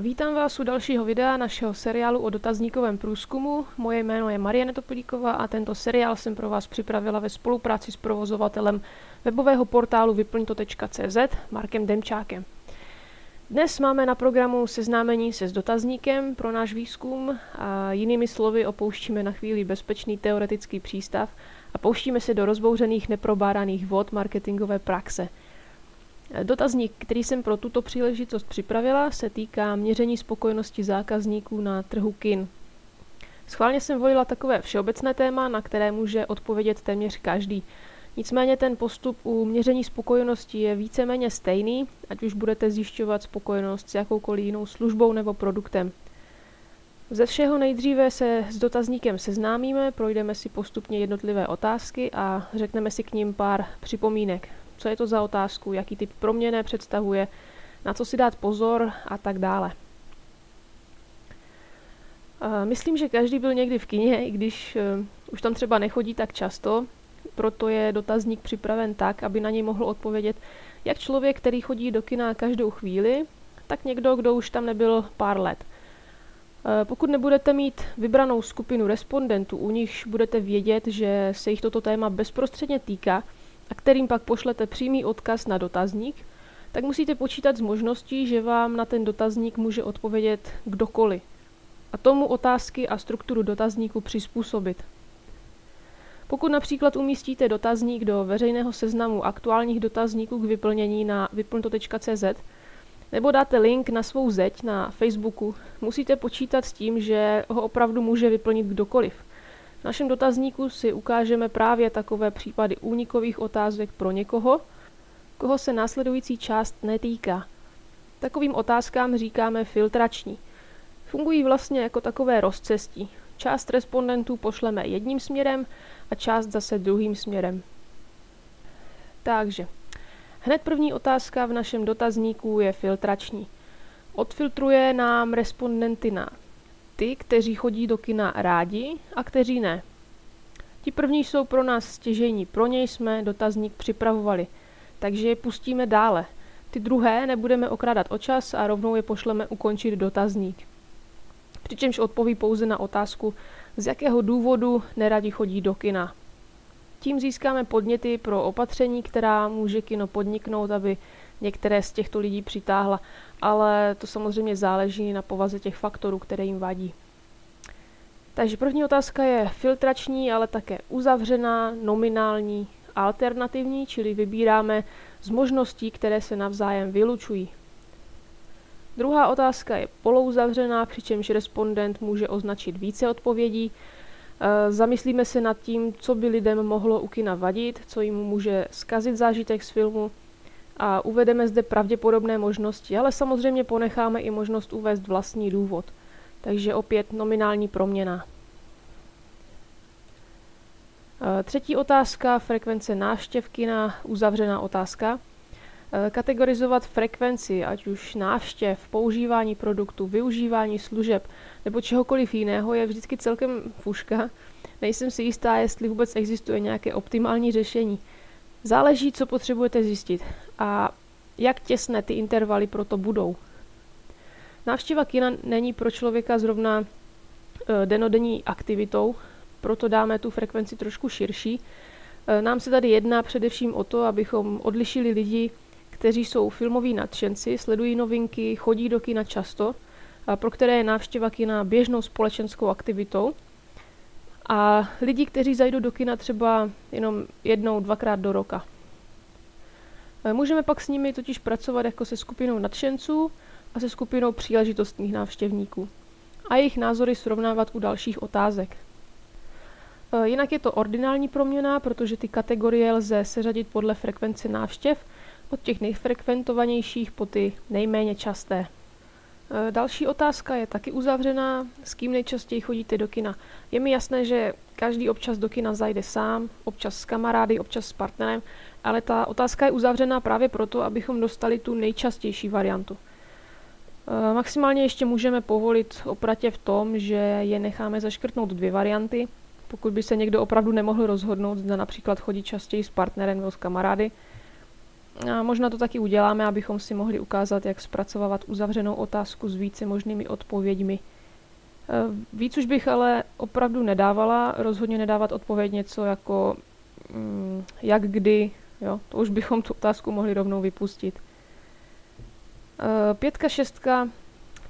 Vítám vás u dalšího videa našeho seriálu o dotazníkovém průzkumu. Moje jméno je Marie Netopolíková a tento seriál jsem pro vás připravila ve spolupráci s provozovatelem webového portálu vyplňto.cz Markem Demčákem. Dnes máme na programu seznámení se s dotazníkem pro náš výzkum a jinými slovy opouštíme na chvíli bezpečný teoretický přístav a pouštíme se do rozbouřených neprobáraných vod marketingové praxe – Dotazník, který jsem pro tuto příležitost připravila, se týká měření spokojenosti zákazníků na trhu kin. Schválně jsem volila takové všeobecné téma, na které může odpovědět téměř každý. Nicméně ten postup u měření spokojenosti je víceméně stejný, ať už budete zjišťovat spokojenost s jakoukoliv jinou službou nebo produktem. Ze všeho nejdříve se s dotazníkem seznámíme, projdeme si postupně jednotlivé otázky a řekneme si k ním pár připomínek co je to za otázku, jaký typ proměné představuje, na co si dát pozor a tak dále. Myslím, že každý byl někdy v kině, i když e, už tam třeba nechodí tak často, proto je dotazník připraven tak, aby na něj mohl odpovědět jak člověk, který chodí do kina každou chvíli, tak někdo, kdo už tam nebyl pár let. E, pokud nebudete mít vybranou skupinu respondentů, u nichž budete vědět, že se jich toto téma bezprostředně týká, a kterým pak pošlete přímý odkaz na dotazník, tak musíte počítat s možností, že vám na ten dotazník může odpovědět kdokoliv. A tomu otázky a strukturu dotazníku přizpůsobit. Pokud například umístíte dotazník do veřejného seznamu aktuálních dotazníků k vyplnění na vyplnto.cz nebo dáte link na svou zeď na Facebooku, musíte počítat s tím, že ho opravdu může vyplnit kdokoliv – v našem dotazníku si ukážeme právě takové případy únikových otázek pro někoho, koho se následující část netýká. Takovým otázkám říkáme filtrační. Fungují vlastně jako takové rozcestí. Část respondentů pošleme jedním směrem a část zase druhým směrem. Takže, hned první otázka v našem dotazníku je filtrační. Odfiltruje nám respondenty na ty, kteří chodí do kina rádi a kteří ne. Ti první jsou pro nás stěžení, pro něj jsme dotazník připravovali, takže je pustíme dále. Ty druhé nebudeme okrádat o čas a rovnou je pošleme ukončit dotazník. Přičemž odpoví pouze na otázku, z jakého důvodu neradi chodí do kina. Tím získáme podněty pro opatření, která může kino podniknout, aby některé z těchto lidí přitáhla, ale to samozřejmě záleží na povaze těch faktorů, které jim vadí. Takže první otázka je filtrační, ale také uzavřená, nominální, alternativní, čili vybíráme z možností, které se navzájem vylučují. Druhá otázka je polouzavřená, přičemž respondent může označit více odpovědí. E, zamyslíme se nad tím, co by lidem mohlo u kina vadit, co jim může skazit zážitek z filmu, a uvedeme zde pravděpodobné možnosti, ale samozřejmě ponecháme i možnost uvést vlastní důvod. Takže opět nominální proměna. E, třetí otázka, frekvence návštěvky na uzavřená otázka. E, kategorizovat frekvenci, ať už návštěv, používání produktu, využívání služeb nebo čehokoliv jiného je vždycky celkem fuška. Nejsem si jistá, jestli vůbec existuje nějaké optimální řešení. Záleží, co potřebujete zjistit a jak těsné ty intervaly proto budou. Návštěva kina není pro člověka zrovna e, denodenní aktivitou, proto dáme tu frekvenci trošku širší. E, nám se tady jedná především o to, abychom odlišili lidi, kteří jsou filmoví nadšenci, sledují novinky, chodí do kina často, pro které je návštěva kina běžnou společenskou aktivitou – a lidi, kteří zajdou do kina třeba jenom jednou, dvakrát do roka. E, můžeme pak s nimi totiž pracovat jako se skupinou nadšenců a se skupinou příležitostných návštěvníků a jejich názory srovnávat u dalších otázek. E, jinak je to ordinální proměna, protože ty kategorie lze seřadit podle frekvence návštěv od těch nejfrekventovanějších po ty nejméně časté. Eh, další otázka je taky uzavřená. S kým nejčastěji chodíte do kina? Je mi jasné, že každý občas do kina zajde sám, občas s kamarády, občas s partnerem, ale ta otázka je uzavřená právě proto, abychom dostali tu nejčastější variantu. Eh, maximálně ještě můžeme povolit opratě v tom, že je necháme zaškrtnout dvě varianty, pokud by se někdo opravdu nemohl rozhodnout, zda například chodí častěji s partnerem nebo s kamarády. A možná to taky uděláme, abychom si mohli ukázat, jak zpracovávat uzavřenou otázku s více možnými odpověďmi. Eh, víc už bych ale opravdu nedávala, rozhodně nedávat odpověď něco jako mm, jak kdy, jo, to už bychom tu otázku mohli rovnou vypustit. Eh, pětka, šestka,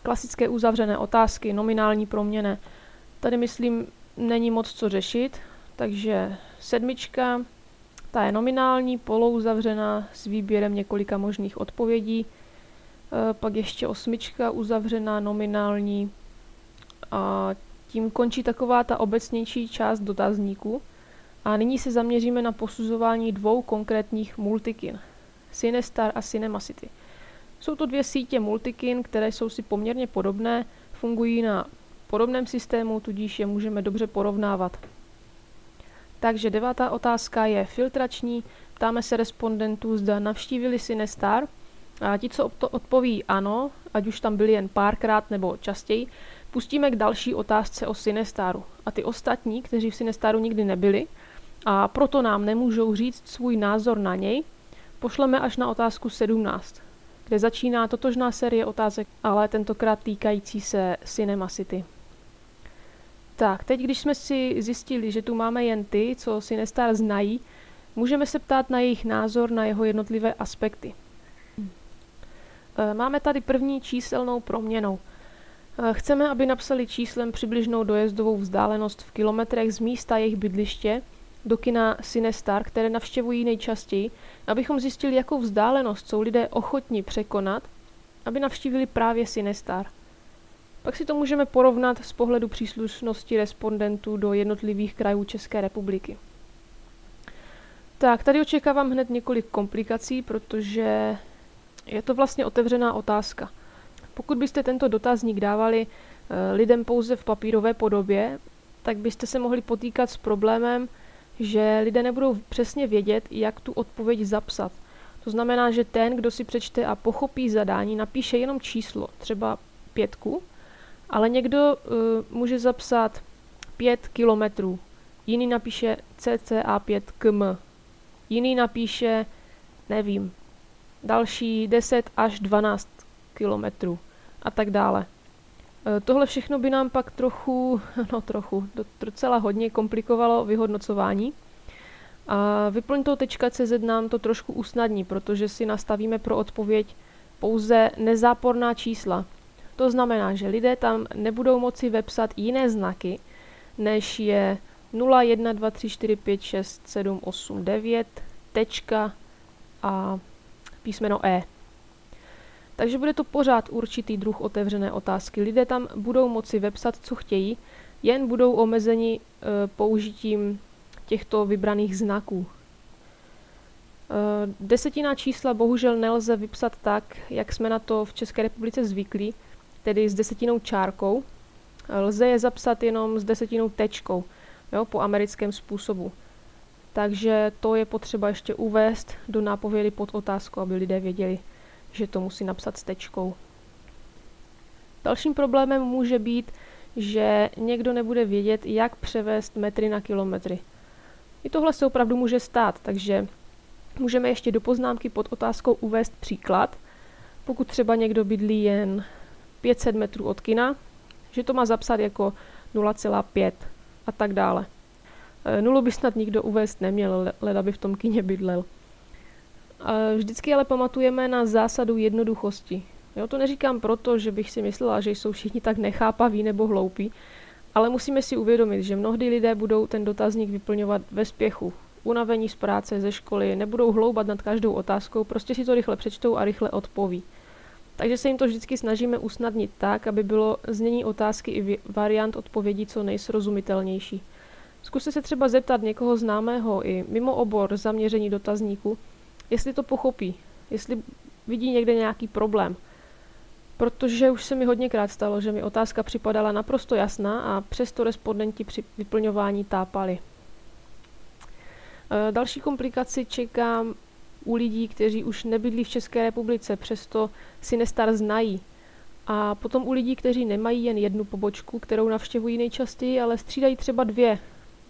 klasické uzavřené otázky, nominální proměny. Tady myslím, není moc co řešit, takže sedmička, ta je nominální, polouzavřená s výběrem několika možných odpovědí. E, pak ještě osmička uzavřená, nominální. A tím končí taková ta obecnější část dotazníku. A nyní se zaměříme na posuzování dvou konkrétních multikin. Cinestar a Cinemacity. Jsou to dvě sítě multikin, které jsou si poměrně podobné, fungují na podobném systému, tudíž je můžeme dobře porovnávat. Takže devátá otázka je filtrační. Ptáme se respondentů, zda navštívili si Nestar. A ti, co odpoví ano, ať už tam byli jen párkrát nebo častěji, pustíme k další otázce o Sinestaru. A ty ostatní, kteří v Sinestaru nikdy nebyli a proto nám nemůžou říct svůj názor na něj, pošleme až na otázku 17, kde začíná totožná série otázek, ale tentokrát týkající se Cinema City. Tak, teď když jsme si zjistili, že tu máme jen ty, co si Nestar znají, můžeme se ptát na jejich názor na jeho jednotlivé aspekty. E, máme tady první číselnou proměnou. E, chceme, aby napsali číslem přibližnou dojezdovou vzdálenost v kilometrech z místa jejich bydliště do kina Sinestar, které navštěvují nejčastěji, abychom zjistili, jakou vzdálenost jsou lidé ochotni překonat, aby navštívili právě Sinestar. Pak si to můžeme porovnat z pohledu příslušnosti respondentů do jednotlivých krajů České republiky. Tak, tady očekávám hned několik komplikací, protože je to vlastně otevřená otázka. Pokud byste tento dotazník dávali e, lidem pouze v papírové podobě, tak byste se mohli potýkat s problémem, že lidé nebudou přesně vědět, jak tu odpověď zapsat. To znamená, že ten, kdo si přečte a pochopí zadání, napíše jenom číslo, třeba pětku, ale někdo uh, může zapsat 5 kilometrů, jiný napíše cca 5 km, jiný napíše, nevím, další 10 až 12 kilometrů a tak dále. E, tohle všechno by nám pak trochu, no trochu, docela hodně komplikovalo vyhodnocování. A vyplň to .cz nám to trošku usnadní, protože si nastavíme pro odpověď pouze nezáporná čísla, to znamená, že lidé tam nebudou moci vepsat jiné znaky, než je 0, 1, 2, 3, 4, 5, 6, 7, 8, 9, tečka a písmeno E. Takže bude to pořád určitý druh otevřené otázky. Lidé tam budou moci vepsat, co chtějí, jen budou omezeni e, použitím těchto vybraných znaků. E, desetina čísla bohužel nelze vypsat tak, jak jsme na to v České republice zvyklí, tedy s desetinou čárkou. Lze je zapsat jenom s desetinou tečkou, jo, po americkém způsobu. Takže to je potřeba ještě uvést do nápovědy pod otázku, aby lidé věděli, že to musí napsat s tečkou. Dalším problémem může být, že někdo nebude vědět, jak převést metry na kilometry. I tohle se opravdu může stát, takže můžeme ještě do poznámky pod otázkou uvést příklad. Pokud třeba někdo bydlí jen 500 metrů od kina, že to má zapsat jako 0,5 a tak dále. E, nulu by snad nikdo uvést neměl, leda by v tom kině bydlel. Vždycky ale pamatujeme na zásadu jednoduchosti. Jo, to neříkám proto, že bych si myslela, že jsou všichni tak nechápaví nebo hloupí, ale musíme si uvědomit, že mnohdy lidé budou ten dotazník vyplňovat ve spěchu, unavení z práce, ze školy, nebudou hloubat nad každou otázkou, prostě si to rychle přečtou a rychle odpoví. Takže se jim to vždycky snažíme usnadnit tak, aby bylo znění otázky i variant odpovědí co nejsrozumitelnější. Zkuste se třeba zeptat někoho známého i mimo obor zaměření dotazníku, jestli to pochopí, jestli vidí někde nějaký problém. Protože už se mi hodněkrát stalo, že mi otázka připadala naprosto jasná a přesto respondenti při vyplňování tápali. E, další komplikaci čekám u lidí, kteří už nebydlí v České republice, přesto si Nestar znají. A potom u lidí, kteří nemají jen jednu pobočku, kterou navštěvují nejčastěji, ale střídají třeba dvě,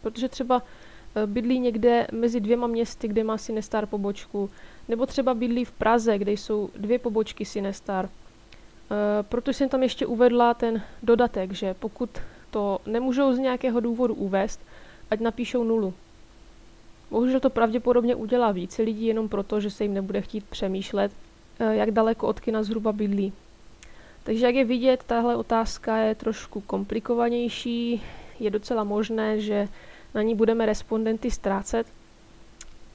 protože třeba eh, bydlí někde mezi dvěma městy, kde má Sinestar pobočku, nebo třeba bydlí v Praze, kde jsou dvě pobočky Sinestar. Proto jsem tam ještě uvedla ten dodatek, že pokud to nemůžou z nějakého důvodu uvést, ať napíšou nulu. Bohužel to pravděpodobně udělá více lidí jenom proto, že se jim nebude chtít přemýšlet, jak daleko od kina zhruba bydlí. Takže jak je vidět, tahle otázka je trošku komplikovanější. Je docela možné, že na ní budeme respondenty ztrácet.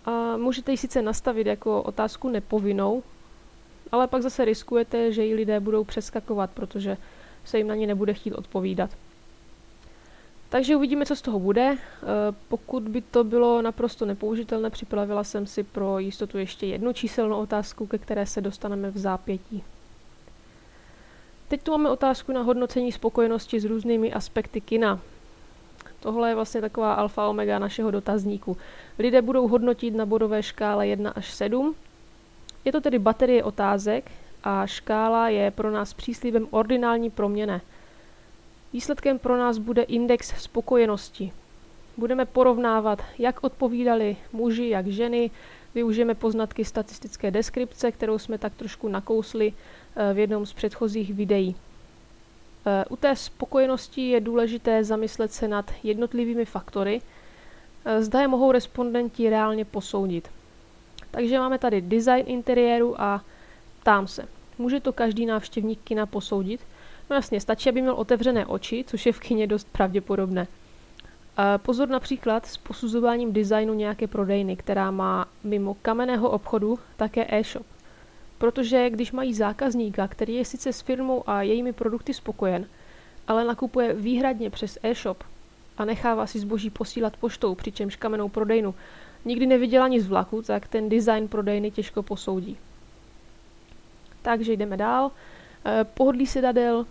A můžete ji sice nastavit jako otázku nepovinnou, ale pak zase riskujete, že ji lidé budou přeskakovat, protože se jim na ně nebude chtít odpovídat. Takže uvidíme, co z toho bude. E, pokud by to bylo naprosto nepoužitelné, připravila jsem si pro jistotu ještě jednu číselnou otázku, ke které se dostaneme v zápětí. Teď tu máme otázku na hodnocení spokojenosti s různými aspekty kina. Tohle je vlastně taková alfa omega našeho dotazníku. Lidé budou hodnotit na bodové škále 1 až 7. Je to tedy baterie otázek a škála je pro nás příslibem ordinální proměny. Výsledkem pro nás bude index spokojenosti. Budeme porovnávat, jak odpovídali muži, jak ženy, využijeme poznatky statistické deskripce, kterou jsme tak trošku nakousli eh, v jednom z předchozích videí. Eh, u té spokojenosti je důležité zamyslet se nad jednotlivými faktory, eh, zda je mohou respondenti reálně posoudit. Takže máme tady design interiéru a ptám se, může to každý návštěvník kina posoudit? No jasně, stačí, aby měl otevřené oči, což je v kině dost pravděpodobné. Pozor například s posuzováním designu nějaké prodejny, která má mimo kamenného obchodu také e-shop. Protože když mají zákazníka, který je sice s firmou a jejími produkty spokojen, ale nakupuje výhradně přes e-shop a nechává si zboží posílat poštou, přičemž kamenou prodejnu nikdy neviděla nic vlaku, tak ten design prodejny těžko posoudí. Takže jdeme dál. Eh, pohodlí sedadel,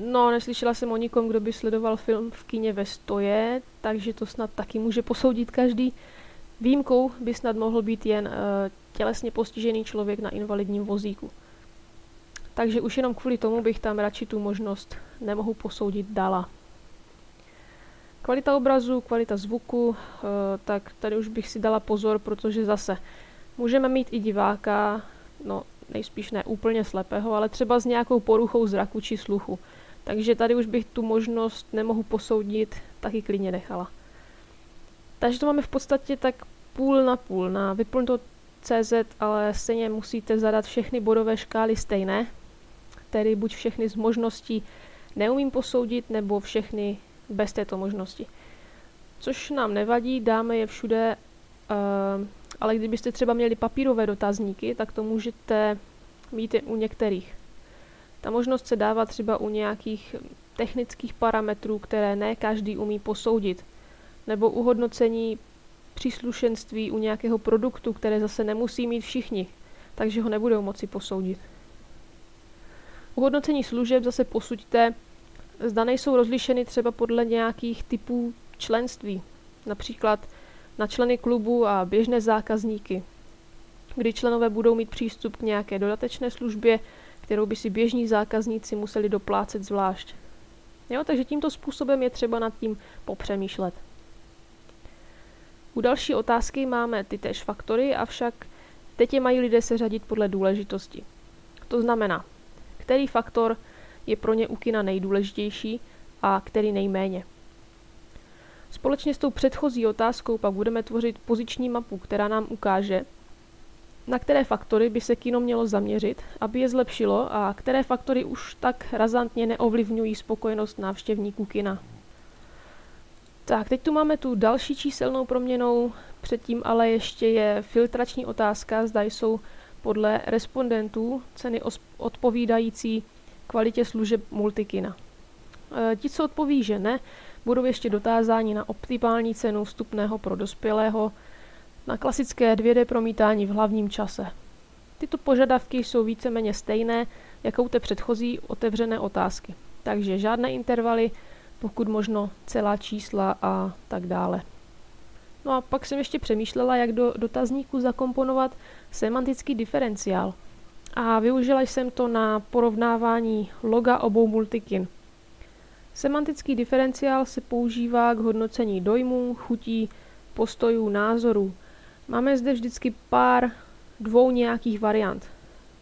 No, neslyšela jsem o nikom, kdo by sledoval film v kině ve stoje, takže to snad taky může posoudit každý. Výjimkou by snad mohl být jen uh, tělesně postižený člověk na invalidním vozíku. Takže už jenom kvůli tomu bych tam radši tu možnost nemohu posoudit dala. Kvalita obrazu, kvalita zvuku, uh, tak tady už bych si dala pozor, protože zase můžeme mít i diváka, no nejspíš ne úplně slepého, ale třeba s nějakou poruchou zraku či sluchu. Takže tady už bych tu možnost nemohu posoudit, taky klidně nechala. Takže to máme v podstatě tak půl na půl. Na vyplň CZ, ale stejně musíte zadat všechny bodové škály stejné, tedy buď všechny z možností neumím posoudit, nebo všechny bez této možnosti. Což nám nevadí, dáme je všude, uh, ale kdybyste třeba měli papírové dotazníky, tak to můžete mít u některých. Ta možnost se dává třeba u nějakých technických parametrů, které ne každý umí posoudit, nebo u hodnocení příslušenství u nějakého produktu, které zase nemusí mít všichni, takže ho nebudou moci posoudit. U hodnocení služeb zase posuďte, zda nejsou rozlišeny třeba podle nějakých typů členství, například na členy klubu a běžné zákazníky, kdy členové budou mít přístup k nějaké dodatečné službě, kterou by si běžní zákazníci museli doplácet zvlášť. Jo, takže tímto způsobem je třeba nad tím popřemýšlet. U další otázky máme ty též faktory, avšak teď je mají lidé seřadit podle důležitosti. To znamená, který faktor je pro ně u kina nejdůležitější a který nejméně. Společně s tou předchozí otázkou pak budeme tvořit poziční mapu, která nám ukáže, na které faktory by se kino mělo zaměřit, aby je zlepšilo a které faktory už tak razantně neovlivňují spokojenost návštěvníků kina. Tak, teď tu máme tu další číselnou proměnou, předtím ale ještě je filtrační otázka, zda jsou podle respondentů ceny odpovídající kvalitě služeb multikina. E, ti, co odpoví, že ne, budou ještě dotázáni na optimální cenu vstupného pro dospělého, na klasické 2D promítání v hlavním čase. Tyto požadavky jsou víceméně stejné jako u té předchozí otevřené otázky, takže žádné intervaly, pokud možno celá čísla a tak dále. No a pak jsem ještě přemýšlela, jak do dotazníku zakomponovat semantický diferenciál. A využila jsem to na porovnávání loga obou multikin. Semantický diferenciál se používá k hodnocení dojmů, chutí, postojů, názorů. Máme zde vždycky pár dvou nějakých variant.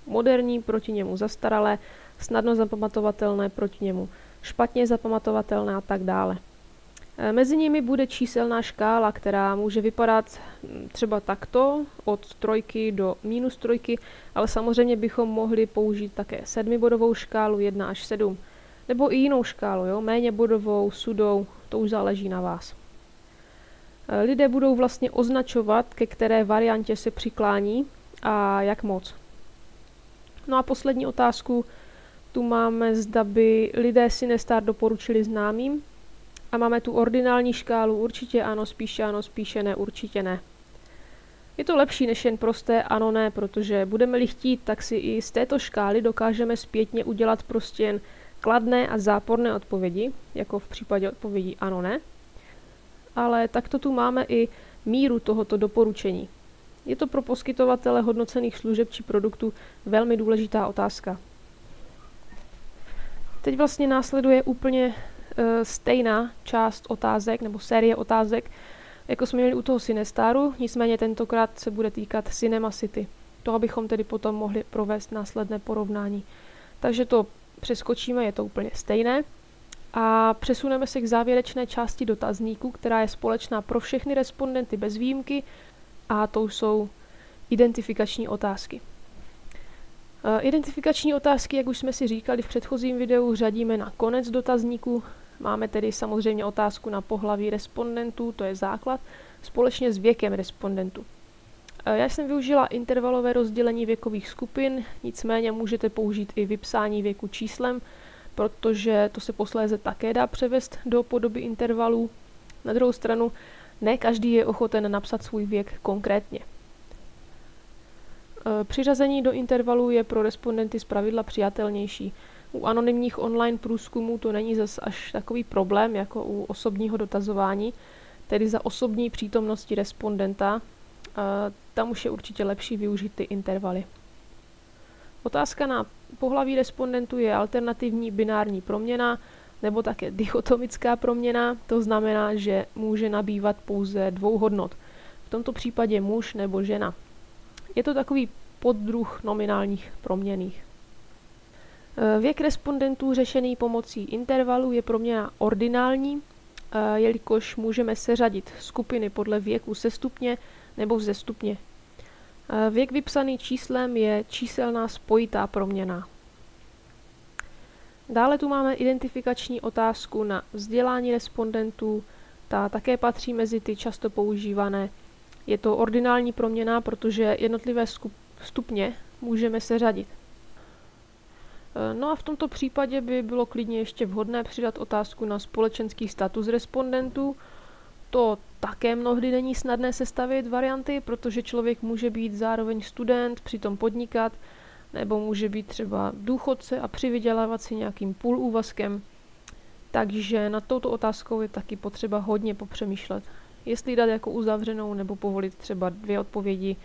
Moderní proti němu zastaralé, snadno zapamatovatelné proti němu, špatně zapamatovatelné a tak dále. E, mezi nimi bude číselná škála, která může vypadat třeba takto, od trojky do minus trojky, ale samozřejmě bychom mohli použít také sedmibodovou škálu 1 až 7, nebo i jinou škálu, jo? méně bodovou, sudou, to už záleží na vás. E, lidé budou vlastně označovat, ke které variantě se přiklání a jak moc. No a poslední otázku tu máme, zda by lidé Sinestar doporučili známým. A máme tu ordinální škálu, určitě ano, spíše ano, spíše ne, určitě ne. Je to lepší než jen prosté ano, ne, protože budeme-li chtít, tak si i z této škály dokážeme zpětně udělat prostě jen kladné a záporné odpovědi, jako v případě odpovědí ano, ne. Ale takto tu máme i míru tohoto doporučení. Je to pro poskytovatele hodnocených služeb či produktů velmi důležitá otázka. Teď vlastně následuje úplně uh, stejná část otázek nebo série otázek, jako jsme měli u toho Sinestaru, nicméně tentokrát se bude týkat Cinema City. To, abychom tedy potom mohli provést následné porovnání. Takže to přeskočíme, je to úplně stejné. A přesuneme se k závěrečné části dotazníku, která je společná pro všechny respondenty bez výjimky a to jsou identifikační otázky. Eh, identifikační otázky, jak už jsme si říkali v předchozím videu, řadíme na konec dotazníku. Máme tedy samozřejmě otázku na pohlaví respondentů, to je základ, společně s věkem respondentů. Eh, já jsem využila intervalové rozdělení věkových skupin, nicméně můžete použít i vypsání věku číslem, protože to se posléze také dá převést do podoby intervalů. Na druhou stranu, ne každý je ochoten napsat svůj věk konkrétně. Eh, přiřazení do intervalu je pro respondenty zpravidla přijatelnější. U anonymních online průzkumů to není zas až takový problém jako u osobního dotazování, tedy za osobní přítomnosti respondenta. Eh, tam už je určitě lepší využít ty intervaly. Otázka na pohlaví respondentů je alternativní binární proměna nebo také dichotomická proměna, to znamená, že může nabývat pouze dvou hodnot. V tomto případě muž nebo žena. Je to takový poddruh nominálních proměných. E, věk respondentů řešený pomocí intervalu je proměna ordinální, e, jelikož můžeme seřadit skupiny podle věku sestupně nebo vzestupně. Věk vypsaný číslem je číselná spojitá proměna. Dále tu máme identifikační otázku na vzdělání respondentů, ta také patří mezi ty často používané. Je to ordinální proměna, protože jednotlivé stupně můžeme seřadit. E, no a v tomto případě by bylo klidně ještě vhodné přidat otázku na společenský status respondentů. To také mnohdy není snadné sestavit varianty, protože člověk může být zároveň student, přitom podnikat, nebo může být třeba důchodce a přivydělávat si nějakým půl úvazkem. Takže nad touto otázkou je taky potřeba hodně popřemýšlet. Jestli dát jako uzavřenou nebo povolit třeba dvě odpovědi.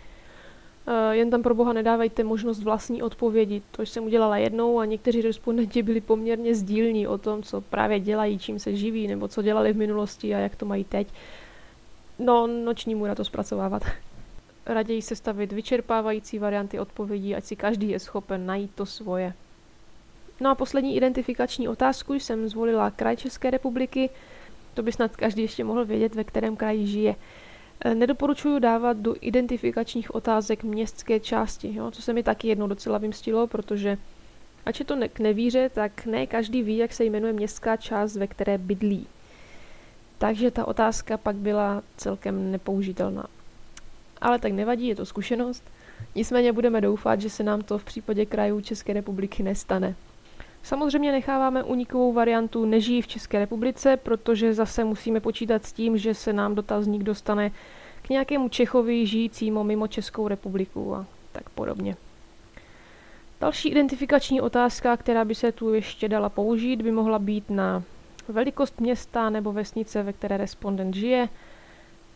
E, jen tam pro boha nedávajte možnost vlastní odpovědi. To jsem udělala jednou a někteří respondenti byli poměrně sdílní o tom, co právě dělají, čím se živí, nebo co dělali v minulosti a jak to mají teď. No, noční můra to zpracovávat raději sestavit vyčerpávající varianty odpovědí, ať si každý je schopen najít to svoje. No a poslední identifikační otázku jsem zvolila kraj České republiky. To by snad každý ještě mohl vědět, ve kterém kraji žije. E, nedoporučuji dávat do identifikačních otázek městské části, jo, co se mi taky jednou docela vymstilo, protože ač je to ne- k nevíře, tak ne každý ví, jak se jmenuje městská část, ve které bydlí. Takže ta otázka pak byla celkem nepoužitelná ale tak nevadí, je to zkušenost. Nicméně budeme doufat, že se nám to v případě krajů České republiky nestane. Samozřejmě necháváme unikovou variantu nežijí v České republice, protože zase musíme počítat s tím, že se nám dotazník dostane k nějakému Čechovi žijícímu mimo Českou republiku a tak podobně. Další identifikační otázka, která by se tu ještě dala použít, by mohla být na velikost města nebo vesnice, ve které respondent žije,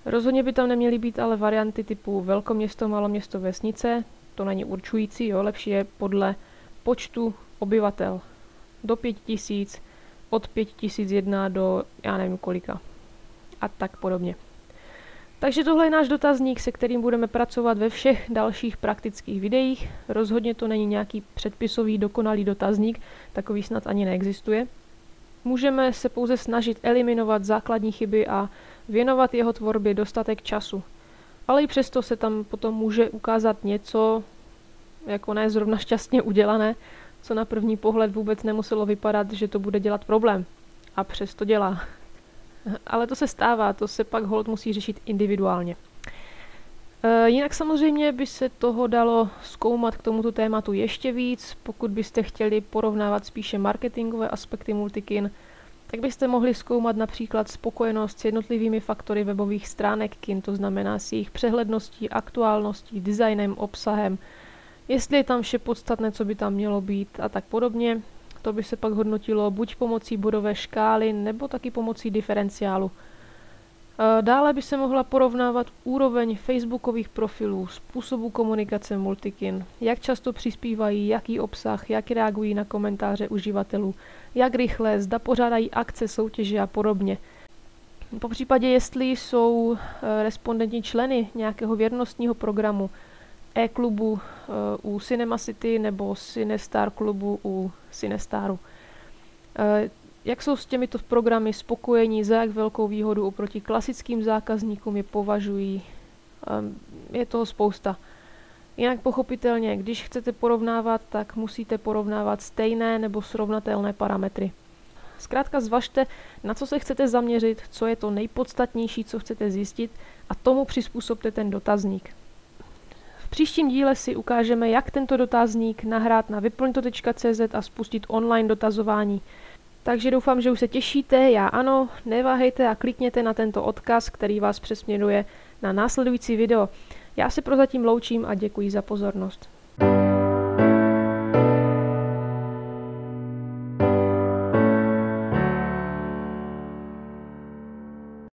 Rozhodně by tam neměly být ale varianty typu velkoměsto, maloměsto, vesnice. To není určující, jo, lepší je podle počtu obyvatel. Do 5000, od 5001 do já nevím kolika. A tak podobně. Takže tohle je náš dotazník, se kterým budeme pracovat ve všech dalších praktických videích. Rozhodně to není nějaký předpisový dokonalý dotazník, takový snad ani neexistuje. Můžeme se pouze snažit eliminovat základní chyby a věnovat jeho tvorbě dostatek času. Ale i přesto se tam potom může ukázat něco, jako ne zrovna šťastně udělané, co na první pohled vůbec nemuselo vypadat, že to bude dělat problém. A přesto dělá. Ale to se stává, to se pak hold musí řešit individuálně. E, jinak samozřejmě by se toho dalo zkoumat k tomuto tématu ještě víc. Pokud byste chtěli porovnávat spíše marketingové aspekty Multikin, tak byste mohli zkoumat například spokojenost s jednotlivými faktory webových stránek KIN, to znamená s jejich přehledností, aktuálností, designem, obsahem, jestli je tam vše podstatné, co by tam mělo být a tak podobně. To by se pak hodnotilo buď pomocí bodové škály, nebo taky pomocí diferenciálu. Dále by se mohla porovnávat úroveň facebookových profilů, způsobu komunikace Multikin, jak často přispívají, jaký obsah, jak reagují na komentáře uživatelů, jak rychle, zda pořádají akce, soutěže a podobně. Po případě, jestli jsou eh, respondenti členy nějakého věrnostního programu, e-klubu eh, u Cinema City nebo Cinestar klubu u Cinestaru. Jak jsou s těmito programy spokojení, za jak velkou výhodu oproti klasickým zákazníkům je považují. Ehm, je toho spousta. Jinak pochopitelně, když chcete porovnávat, tak musíte porovnávat stejné nebo srovnatelné parametry. Zkrátka zvažte, na co se chcete zaměřit, co je to nejpodstatnější, co chcete zjistit a tomu přizpůsobte ten dotazník. V příštím díle si ukážeme, jak tento dotazník nahrát na vyplňto.cz a spustit online dotazování. Takže doufám, že už se těšíte, já ano, neváhejte a klikněte na tento odkaz, který vás přesměruje na následující video. Já se prozatím loučím a děkuji za pozornost.